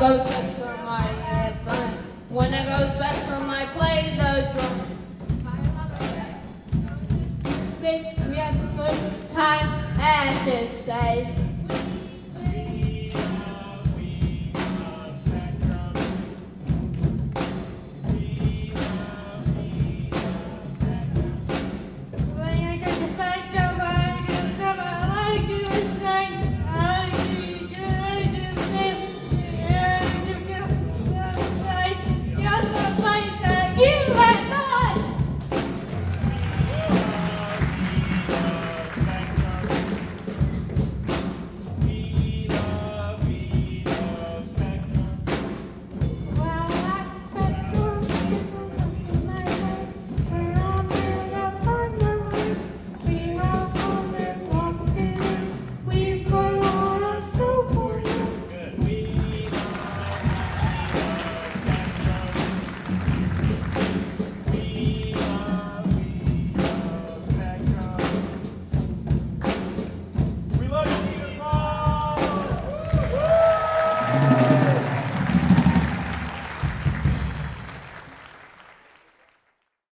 When back from my I have fun. When I back spectrum, my play the drum. We have a good time and just days.